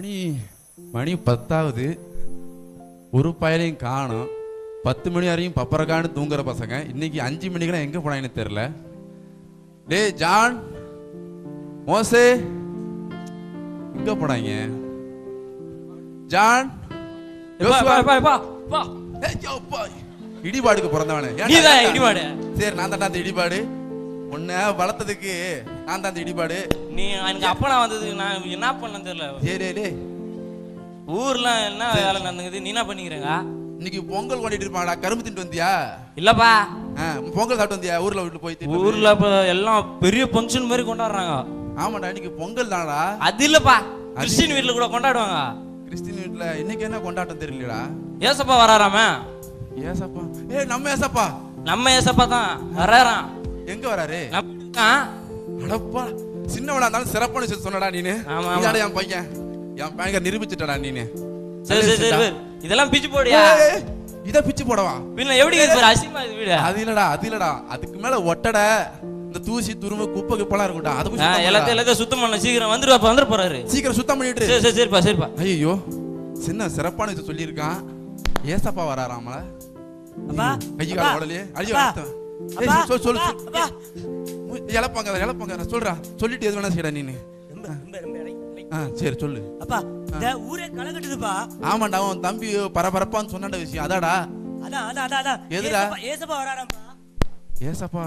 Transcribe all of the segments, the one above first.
மணி மணி பத்தாவது ஒரு பயலையும் காணும். பத்து மணி வரையும் பப்பரக்கான்னு தூங்குற பசங்க. இன்னைக்கு அஞ்சு மணிக்கெல்லாம் எங்க போனாங்கன்னு தெரியல. டேய் ஜான் மோசே எங்க போனாங்க? ஜான். இடிபாடுக்கு பிறந்தவனே? இடிபாடு. சரி நான் தான் இடிபாடு. உன்னை வளர்த்ததுக்கு நான் தான் இடிபாடு. நீ எனக்கு அப்பனா வந்ததுக்கு நான் என்ன பண்ண தெரியல. சரி டேய் ஊர்ல என்ன வேலை நடந்துக்குது? நீ என்ன பண்ணிக்கிறேங்க? இன்னைக்கு பொங்கல் கொண்டாடிட்டு இருப்பாங்கடா கரும்பு தின்ட்டு வந்தியா? இல்லப்பா. பொங்கல் சாப்பிட்டு வந்தியா? ஊர்ல வீட்டு போய்? ஊர்ல எல்லாம் பெரிய ஃபங்க்ஷன் மாதிரி கொண்டாடுறாங்க. ஆமாடா இன்னைக்கு பொங்கல் தானடா. அது இல்லப்பா. கிறிஸ்டின் வீட்ல கூட கொண்டாடுவாங்க. கிறிஸ்டின் வீட்ல இன்னைக்கு என்ன கொண்டாட்டம் தெரியலடா ஏசப்பா வராராம? ஏசப்பா. ஏய் நம்ம ஏசப்பா. நம்ம ஏசப்பா தான். வராராம். எங்க வராரு? அடப்பா சின்னவனா இருந்தாலும் சிறப்பான விஷயம் சொன்னடா நீனு. இதாடா என் பையன். என் பையன் நிரூபிச்சுட்டடா நீனு. சரி சரி சரி. இதெல்லாம் பிச்சு போடியா இத பிச்சு போடவா? பின்ன எப்படி இருக்கு அசிங்கமா இது வீடு. அது இல்லடா அது இல்லடா. அதுக்கு மேல ஒட்டடை இந்த தூசி துரும்பு குப்பை குப்பெல்லாம் இருக்கும்டா அது எல்லாத்தையும். எல்லாத்தையும் சுத்தம் பண்ண. சீக்கிரம் வந்துரு அப்ப வந்துரு போறாரு. சீக்கிரம் சுத்தம் பண்ணிட்டு. சரி சரி சரிப்பா சரிப்பா. ஐயோ சின்ன சிறப்பான விஷயம் சொல்லியிருக்கான். ஏசப்பா வராராமல அப்பா கை சொல்லு சொல்லு. இழப்பாங்க இழப்பாங்க. சொல்றா சொல்லிட்டு எது வேணா செய்யடா நீனு. சரி சொல்லு. அப்பா இந்த ஊரே களை கட்டுதுப்பா. ஆமாண்டா உன் தம்பி பரபரப்பான்னு விஷயம். அதாடா அதான் அதான் அதான் அதான். எதுடா? ஏசப்பா- வராராம்ப்பா. ஏசப்பா.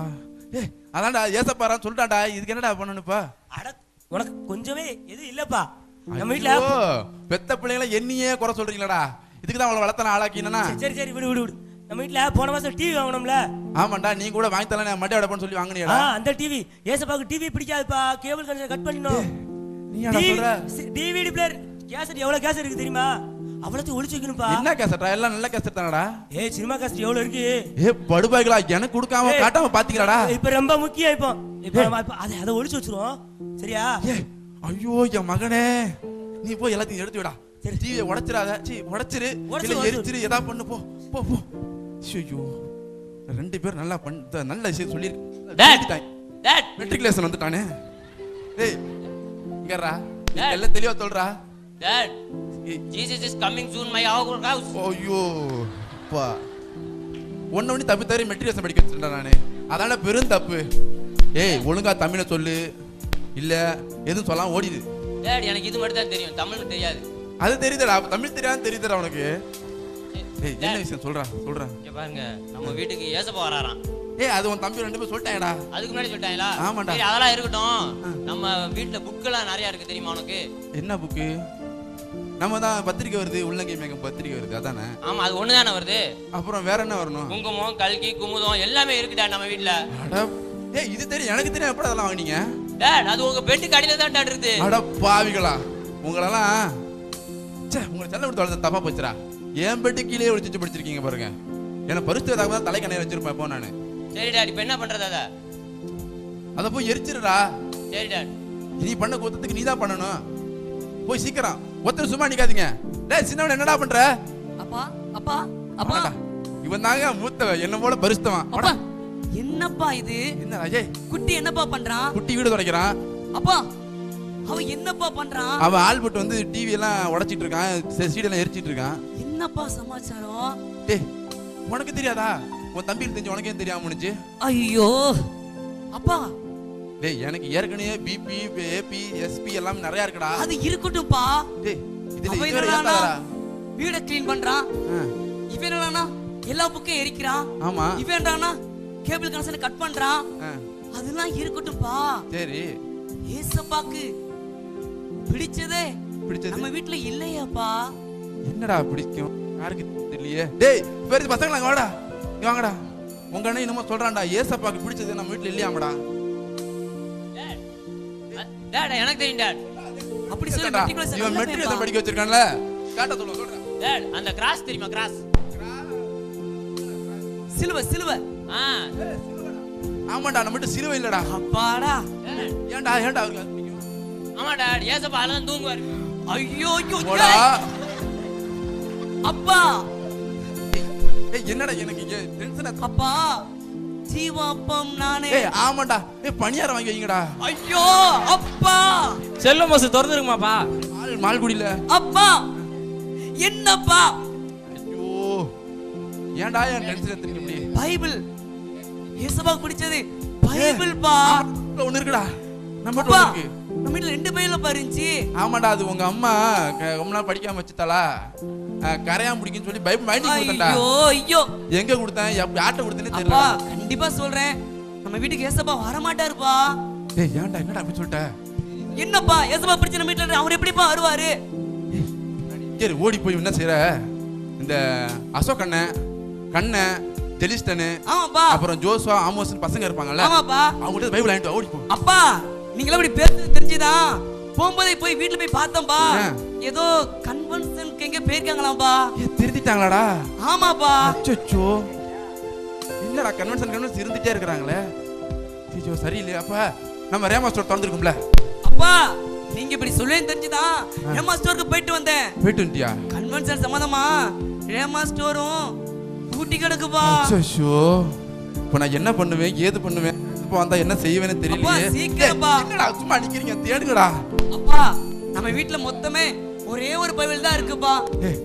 ஏய் அதான்டா ஏசப்பாரான்னு சொல்லிட்டான்டா. இதுக்கு என்னடா பண்ணணுப்பா அட உனக்கு கொஞ்சமே எதுவும் இல்லப்பா. நம்ம வீட்ல பெத்த பிள்ளைங்கள என்னையே குறை சொல்றீங்களாடா. இதுக்கு தான் அவளை வளர்த்தன ஆளாக்கினா சரி சரி விடு விடு விடு. நம்ம வீட்ல போன மாசம் டிவி வாங்கணும்ல ஆமாண்டா நீ கூட வாங்கி தரல மட்டை அடைப்பேன்னு சொல்லி ஆ வாங்கினியடா அந்த டிவி. ஏசப்பாக்கு டிவி பிடிக்காதுப்பா. கேபிள் கனெக்ஷன் கட் பண்ணிடணும் நீ சொல்ற? DVD player. கேசட் எவ்வளவு கேசட் இருக்கு தெரியுமா? அவ்வளோத்தையும் ஒளிச்சு வைக்கணும்ப்பா. என்ன கேசட்டா எல்லாம் நல்ல கேசட் தானடா. ஏய் சினிமா கேசட் எவ்வளவு இருக்கு? ஏ படுபாய்களா எனக்கு கொடுக்காம. காட்டாம பாத்தீங்களாடா இப்ப ரொம்ப முக்கியம் இப்போ. இப்போ அதை அதை ஒளிச்சு வச்சிருவோம். சரியா? ஏ ஐயோ என் மகனே. நீ போய் எல்லாத்தையும் எடுத்து விடா. சரி. டிவியை உடைச்சிடாத. சீ உடைச்சிரு. உடைச்சிரு. எரிச்சிரு. ஏதா பண்ணு போ போ போ. ஐயோ ரெண்டு பேரும் நல்லா பண்ண நல்ல விஷயம் சொல்லி டேட் டேட் மெட்ரிகுலேஷன் வந்துட்டானே. டேய் இங்கறா. எல்லாம் தெளிவா சொல்றா. Dad Jesus is coming soon my house ஐயோ பா ஒன்னு ஒண்ணு தப்பி தவறி மெட்ரிகுலேஷன் படிக்க வச்சிருந்தேன் நானு. அதான பெரும் தப்பு. ஏய் ஒழுங்கா தமிழை சொல்லு. இல்ல எதுவும் சொல்லாம ஓடிடு டேட் எனக்கு இது மட்டும் தான் தெரியும். தமிழ் தெரியாது. அது தெரியுதுடா. அப்ப தமிழ் தெரியாது தெரியுதுடா உனக்கு. ஏய் என்ன விஷயம்? சொல்றா சொல்றா. இங்க பாருங்க நம்ம வீட்டுக்கு ஏசப்பா வராராம் ஏய் அது உன் தம்பி ரெண்டு பேரும் சொல்லிட்டாங்கடா. அதுக்கு முன்னாடி சொல்லிட்டாங்களா? ஆமாண்டா. சரி அதெல்லாம் இருக்கட்டும். நம்ம வீட்ல புக் எல்லாம் நிறைய இருக்கு தெரியுமா உனக்கு? என்ன புக்கு? நம்ம தான் பத்திரிக்கை வருது உள்ளங்கை மேகம் பத்திரிக்கை வருது அதானே? ஆமா அது ஒண்ணுதானே வருது? அப்புறம் வேற என்ன வரணும்? குங்குமம் கல்கி குமுதம் எல்லாமே இருக்குடா நம்ம வீட்ல ஏய் இது தெரியும் எனக்கு தெரியும் எப்படி அதெல்லாம் வாங்குனீங்க? டேட் அது உங்க பெட்டுக்கு அடியில தான் டேட் இருக்குது அட பாவிகளா. உங்களெல்லாம் ச்சே உங்களை செல்ல விட்டு தப்பா போச்சுடா. என் பெட்டு கீழே ஒளிச்சு படிச்சிருக்கீங்க பாருங்க. என்ன பரிசு தான் தலை கண்ணையை வச்சிருப்பேன் இப்போ நானு. சரி டேட் இப்போ என்ன பண்றது அத? அதை போய் எரிச்சிருடா சரி டேட். நீ பண்ண கூத்தத்துக்கு நீ தான் பண்ணணும். போய் சீக்கிரம். ஒருத்தர் சும்மா நிக்காதீங்க. டேய் சின்னவன் என்னடா பண்ற? அப்பா அப்பா அப்பா. இவன் தாங்க மூத்தவன். என்ன போல பரிசுத்தவன். அப்பா என்னப்பா இது? என்ன அஜய்? குட்டி என்னப்பா பண்றான்? குட்டி வீடு துடைக்கிறான். அப்பா அவன் என்னப்பா பண்றான்? அவன் ஆல்பர்ட் வந்து டிவி எல்லாம் உடைச்சிட்டு இருக்கான். சீட் எல்லாம் எரிச்சிட்டு இருக்கான். என்னப்பா சமாச்சாரம்? டேய் உனக்கு தெரியாதா? உன் தம்பிக்கு தெரிஞ்சு உனக்கே தெரியாம முடிஞ்சு? ஐயோ! அப்பா! டேய் எனக்கு ஏற்கனவே பிபி ஏபி எஸ்பி எல்லாம் நிறைய இருக்குடா. அது இருக்கட்டும்ப்பா. டேய் இதுல ஏத்தாதடா வீட க்ளீன் பண்றான். இவன் என்னடான்னா எல்லா புக்கையும் எரிக்கிறான். ஆமா. இவன் கேபிள் கனெக்ஷனை கட் பண்றான். அதெல்லாம் இருக்கட்டும்ப்பா. சரி. ஏசப்பாக்கு பிடிச்சதே பிடிச்சது? நம்ம வீட்ல இல்லையாப்பா. என்னடா பிடிக்கும்? யாருக்கு தெரியலையே. டேய் பெரிய பசங்களா வாடா. இங்க வாங்கடா. உங்க அண்ணன் என்னமோ சொல்றான்டா. ஏசப்பாக்கு பிடிச்சது நம்ம வீட்ல இல்லையாமடா. டேட் எனக்கு தெரியும் டேட் அப்படி சொல்லி matriculation இவன் மெட்ரிகுலேஷன். படிக்க வச்சிருக்கான்ல. காட்ட சொல்ல சொல்றேன் டேட் அந்த கிராஸ் தெரியுமா கிராஸ்? சிலுவை சிலுவை. ஆ. ஆமாடா நம்ம வீட்டு சிலுவை இல்லடா. அப்பாடா. ஏன்டா ஏன்டா அவருக்கு அது பிடிக்கும்? ஆமா டேட் ஏசப்பா அதெல்லாம் தூங்குவாரு. ஐயோ ஐயோ அப்பா. ஏய் என்னடா எனக்கு இங்க டென்ஷன் அப்பா ஜீவாப்பம் நானே. ஏய் ஆமாடா ஏய் பணியாரம் வாங்கி வைங்கடா. ஐயோ அப்பா. செல்லும் பஸ் திறந்துருக்குமாப்பா ஆள் மால்குடியில அப்பா என்னப்பா? ஐயோ. ஏன்டா என் டென்ஷன் எடுத்துருக்க இப்படி? பைபிள். இயேசுவா பிடிச்சது பைபிள் பா ஒண்ணு இருக்குடா. நம்ம நம்ம ரெண்டு பைபிள் இருந்துச்சு ஆமாடா அது உங்க அம்மா ரொம்ப நாள் படிக்காம வச்சுட்டாளா? அஹ், கரையான் பிடிக்குன்னு சொல்லி பைபிள் மைண்டிங் கொடுத்தேன்டா. ஐயோ ஐயோ. எங்க கொடுத்தேன்? யார்கிட்ட கொடுத்தேன்னு தெரியல கண்டிப்பா சொல்றேன். நம்ம வீட்டுக்கு ஏசப்பா வர மாட்டாருப்பா டேய் ஏன்டா என்னடா அப்படி சொல்லிட்ட? என்னப்பா ஏசப்பா பிடிச்ச நம்ம வீட்டுல அவர் எப்படிப்பா வருவாரு? சரி ஓடி போய் என்ன செய்யற இந்த அசோக் அண்ணன் கண்ணன் ஜெலிஸ்டனு ஆமாப்பா. அப்புறம் ஜோஸ்வா ஆமோஸ்னு பசங்க இருப்பாங்கல்ல ஆமாப்பா. அவங்கள்ட்ட பைபிள் வாங்கிட்டு ஓடி போ. அப்பா நீங்களா இப்படி பேசுறது தெரிஞ்சுதான் போகும்போதே போய் வீட்டுல போய் பார்த்தோம்பா. ஏதோ கன்வென்ஷனுக்கு எங்க போயிருக்காங்களாம்பா. திருத்திட்டாங்களாடா ஆமாப்பா. அச்சோ என்னடா கன்வென்ஷன் கன்வென்ஷன் இருந்துட்டே இருக்கிறாங்களே. ஐயோ சரியில்லையா. அப்ப நம்ம ரேமா ஸ்டோர் திறந்துருக்கும்ல. அப்பா நீங்க இப்படி சொல்லுவேன்னு தெரிஞ்சுதான் ரேமா ஸ்டோருக்கு போயிட்டு வந்தேன். போயிட்டு வந்துட்டியா? கன்வென்ஷன் சம்மந்தமா? ரேமா ஸ்டோரும் பூட்டி கிடக்குப்பா. அச்சோ இப்போ நான் என்ன பண்ணுவேன் ஏது பண்ணுவேன்? இப்போ வந்தா என்ன செய்வேன்னு தெரியலையே. என்னடா சும்மா அடிக்கிறீங்க? தேடுங்கடா. அப்பா நம்ம வீட்டுல மொத்தமே ஒரே ஒரு பைபிள் தான் இருக்குப்பா.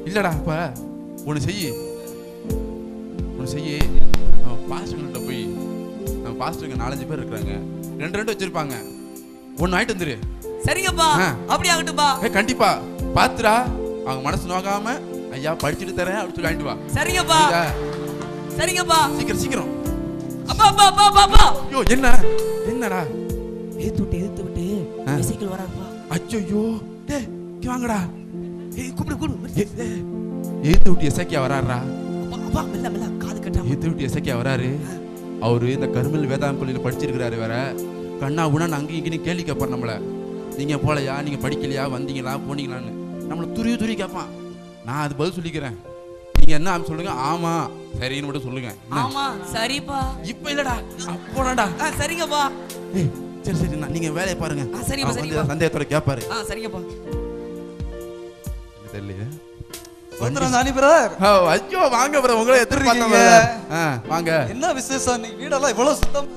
இல்லடா அப்ப ஒன்று செய்யி. ஒன்று செய்யி. நம்ம பாஸ்டர்கிட்ட போய் நம்ம பாஸ்டருங்க நாலஞ்சு பேர் இருக்கிறாங்க. ரெண்டு ரெண்டு வச்சிருப்பாங்க. ஒன்று ஆயிட்டு வந்துரு. சரிங்கப்பா. அப்படி ஆகட்டும்பா. ஏ கண்டிப்பா. பாத்துடா. அவங்க மனசு நோகாம ஐயா படிச்சுட்டு தரேன் அப்படின்னு சொல்லி வாங்கிட்டு வா. சரிங்கப்பா? சரிங்கப்பா. சீக்கிரம் சீக்கிரம். அப்பா அப்பா அப்பா அப்பா ஐயோ என்ன என்னடா? எதிர்த்து விட்டு. எதிர்த்து விட்டு. சைக்கிள் வராருப்பா அச்சோ டேய் இங்க வாங்கடா. ஏய் கூப்பிடு கூப்பிடு ஏத்து விட்டு எசக்கியா வராருடா? அப்பா மெல்ல மெல்ல காது கட்டாம ஏத்து விட்டு எசக்கியா வராரு? அவரு இந்த கருமல் வேதாந்த பள்ளியில படிச்சிருக்கிறாரு வேற. கண்ணா குணா அங்கேயும் இங்கேயும் கேள்வி கேட்பார் நம்மள. நீங்க போலையா? நீங்க படிக்கலையா? வந்தீங்களா? போனீங்களான்னு. நம்மள துருவி துருவி கேட்பான் நான் அது பதில் சொல்லிக்கிறேன். நீங்க என்ன ஆம் சொல்லுங்க. ஆமா சரின்னு மட்டும் சொல்லுங்க? ஆமா சரிப்பா. இப்ப இல்லடா அப்போடாடா ஆ சரிங்கப்பா. சரி சரி நீங்க வேலையை பாருங்க. வந்து சரிப்பா. சந்தேகத்தோட கேட்பாரு ஆ சரிங்கப்பா. தெரியலையே. சுந்தரம் தானி பிரதர் ஓ, ஐயோ வாங்க ப்ரோ உங்களை. ஆ வாங்க. என்ன விசேஷம்? இன்னைக்கு வீடெல்லாம் இவ்வளவு சுத்தம்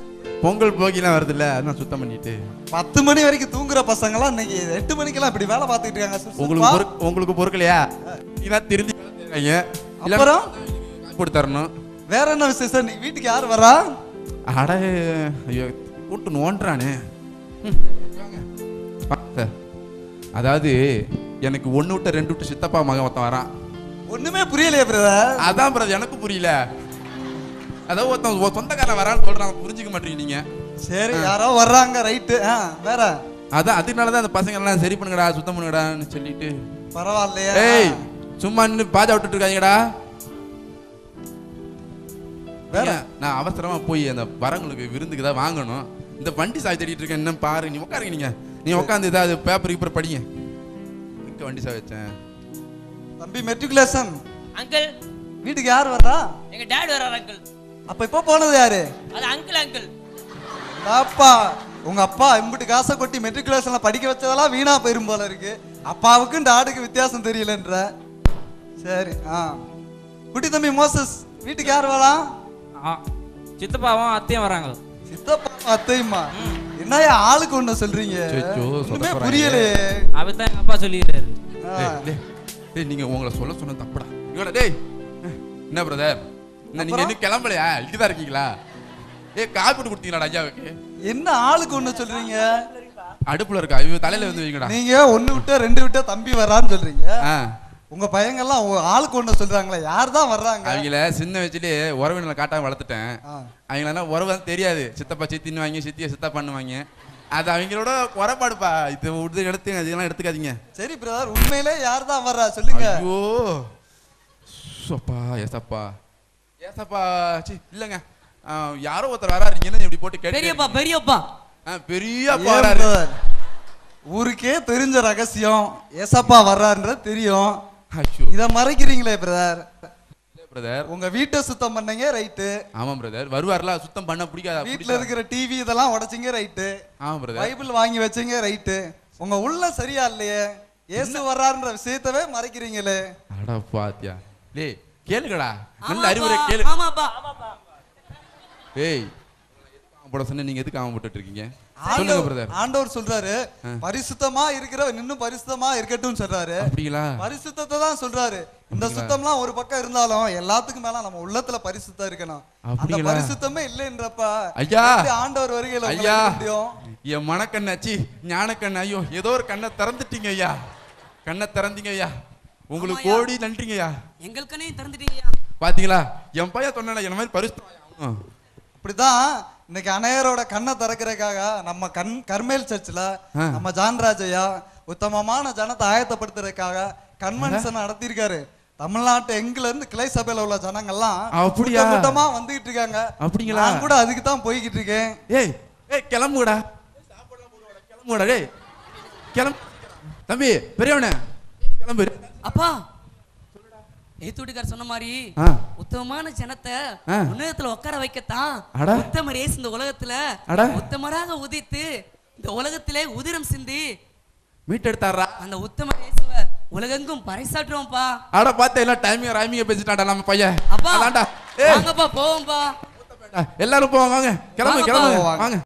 பொங்கல் போகிலாம் வருதுல்ல அதான் சுத்தம் பண்ணிட்டு. பத்து மணி வரைக்கும் தூங்குற பசங்கலாம் இன்னைக்கு எட்டு மணிக்கெல்லாம் இப்படி வேலை பார்த்துட்டு இருக்காங்க. உங்களுக்கு உங்களுக்கு பொறுக்கலையா? நீங்க திருந்தி வேலை செய்யுங்க. அப்புறம்? போட்டு தரணும் வேற என்ன விசேஷம்? இன்னைக்கு வீட்டுக்கு யார் வரா? அட ஐயோ கூட்டு நோன்றானே. அதாவது எனக்கு ஒண்ணு விட்டு ரெண்டு விட்டு சித்தப்பா மகன் ஒருத்தன் வரான். ஒண்ணுமே புரியலையே பிரதர் அதான் பிரதர் எனக்கும் புரியல. அதாவது ஒருத்தன் ஒரு சொந்தக்காரன் வரான்னு சொல்றான் புரிஞ்சுக்க மாட்டீங்க நீங்க. சரி யாரோ வர்றாங்க ரைட்டு ஆ வேற. அதான் அதனால தான் அந்த பசங்க எல்லாம் சரி பண்ணுங்கடா சுத்தம் பண்ணுங்கடான்னு சொல்லிட்டு. பரவாயில்லையே. ஏய் சும்மா நின்னு பாஜா விட்டுட்டு இருக்காங்கடா வேற? நான் அவசரமா போய் அந்த வரங்களுக்கு விருந்துக்கு தான் வாங்கணும். இந்த வண்டி சாவி தேடிட்டு இருக்கேன். என்ன பாருங்க நீ உட்காருங்க நீங்க. நீ உட்காந்து ஏதாவது பேப்பர் கீப்பர் படிங்க. எங்க வண்டி சாவி வச்சேன்? தம்பி மெட்ரிகுலேஷன் அங்கிள் வீட்டுக்கு யார் வர்றா எங்க டேட் வர்றாரு அங்கிள் அப்ப இப்ப போனது யாரு? அது அங்கிள் அங்கிள் அப்பா. உங்க அப்பா இம்புட்டு காசை கொட்டி மெட்ரிகுலேஷன்ல படிக்க வச்சதெல்லாம் வீணா போயிரும் போல இருக்கு. அப்பாவுக்கும் டாடுக்கு வித்தியாசம் தெரியலன்ற. சரி ஆ. குட்டி தம்பி மோசஸ் வீட்டுக்கு யார் வரா? ஆ, சித்தப்பாவும் அத்தையும் வராங்க. சித்தப்பா அத்தையுமா? என்னய்யா ஆளுக்கு ஒண்ணு சொல்றீங்க? ஒண்ணுமே. புரியலையே. அப்படித்தான் எங்க அப்பா சொல்லிடுறாரு ஆ. டேய், நீங்க உங்களை சொல்ல சொன்ன தப்புடா. இவட டேய் என்ன பிரதர் என்ன நீங்க இன்னும் கிளம்பலையா? இங்கதான் இருக்கீங்களா? ஏய் காப்பி போட்டு கொடுத்தீங்களா ஐயாவுக்கு? என்ன ஆளுக்கு ஒண்ணு சொல்றீங்க? அடுப்புல இருக்கா? இவ தலையில வந்து வைங்கடா. நீங்க ஒண்ணு விட்ட ரெண்டு விட்ட தம்பி வர்றான்னு சொல்றீங்க. ஆ. உங்க பையங்கெல்லாம் ஒரு ஆளுக்கு ஒண்ணு சொல்றாங்களே யார் தான் வர்றாங்க? அவங்கள சின்ன வயசுலயே உறவினர்களை காட்டாம வளர்த்துட்டேன். ஆ. அவங்களெல்லாம் உறவு தெரியாது. சித்தப்பா சித்தின்னு வாங்கி சித்திய சித்தா பண்ணுவாங்க. அது அவங்களோட குறைபாடுப்பா. இது விட்டு எடுத்து இதெல்லாம் எடுத்துக்காதீங்க. சரி பிரதர் உண்மையிலே யார் தான் வர்றா? சொல்லுங்க. ஐயோ. சோப்பா ஏசப்பா. ஏசப்பா சி இல்லைங்க. ஆ, யாரோ ஒருத்தர் வராரு. நீங்க என்ன இப்படி போட்டு பெரியப்பா கேட்டு பெரியப்பா. பெரியப்பா ஏன் வராரு? ஊருக்கே தெரிஞ்ச ரகசியம் ஏசப்பா வர்றாருன்றது தெரியும். இத மறைக்கிறீங்களே பிரதர் பிரதர் உங்க வீட்டை சுத்தம் பண்ணீங்க ரைட்டு ஆமா பிரதர் வருவார்ல சுத்தம் பண்ண பிடிக்காதா? வீட்ல? இருக்கிற டிவி இதெல்லாம் உடைச்சிங்க ரைட்டு ஆமா பிரதர் பைபிள் வாங்கி வச்சீங்க ரைட்டு உங்க உள்ள சரியா இல்லையே. இயேசு வர்றாருன்ற விஷயத்தவே மறைக்கிறீங்களே. அட பாத்தியா. டேய் கேளுங்கடா. நல்ல அறிவுரை கேளு. ஆமாப்பா ஏய் போட சொன்ன நீங்க எதுக்கு போட்டுட்டு இருக்கீங்க? சொல்லுங்க ஆண்டவர் பிரதர் ஆண்டவர் சொல்றாரு பரிசுத்தமா இருக்கிற இன்னும் பரிசுத்தமா இருக்கட்டும் சொல்றாரு. அப்படிங்களா? பரிசுத்தத்தை தான் சொல்றாரு. இந்த சுத்தம்லாம் ஒரு பக்கம் இருந்தாலும் எல்லாத்துக்கும் மேல நம்ம உள்ளத்துல பரிசுத்தம் இருக்கணும். அந்த? பரிசுத்தமே இல்லைன்றப்ப ஐயா! ஆண்டவர் வருகையில ஐயா! என் மனக்கண்ணாச்சி ஞானக்கண்ண ஐயோ ஏதோ ஒரு கண்ணை திறந்துட்டீங்க ஐயா. கண்ணை திறந்தீங்க ஐயா. உங்களுக்கு. கோடி நன்றிங்க ஐயா. எங்களுக்கனே திறந்துட்டீங்கய்யா பாத்தீங்களா? என் பையன் சொன்ன என்ன மாதிரி பரிசு அப்படிதான் இன்னைக்கு அநேகரோட கண்ணை திறக்கிறதுக்காக நம்ம கண் கர்மேல் சர்ச்சில். நம்ம ஜான்ராஜ் ஐயா உத்தமமான ஜனத்தை ஆயத்தப்படுத்துறதுக்காக கன்வென்ஷன் நடத்தியிருக்காரு. தமிழ்நாட்டு எங்குல இருந்து கிளை சபையில உள்ள ஜனங்கள்லாம் அப்படியா? கூட்டம் வந்துகிட்டு இருக்காங்க அப்படிங்களா? நான் கூட அதுக்கு தான் போய்கிட்டு இருக்கேன் ஏய் ஏய் கிளம்புடா கிளம்புடா டேய் கிளம்பு. தம்பி பெரியவனே நீ கிளம்பு. அப்பா ஏத்துட்டுக்கார் சொன்ன மாதிரி. உத்தமமான ஜனத்தை. உன்னதத்துல உட்கார வைக்கத்தான் அட. உத்தமர் இயேசு இந்த உலகத்துல அட. உத்தமராக உதித்து இந்த உலகத்திலே உதிரம் சிந்தி மீட் எடுத்தாரா அந்த உத்தமர் இயேசுவ உலகெங்கும் பறைசாற்றுவோம்ப்பா ஆட பார்த்தா எல்லாம் டைமிங் ரைமிங்க பேசிட்டாடா நம்ம பையன் அப்பா வாங்கப்பா போவோம்ப்பா எல்லாரும் போவாங்க. கிளம்புங்க வாங்க. வாங்க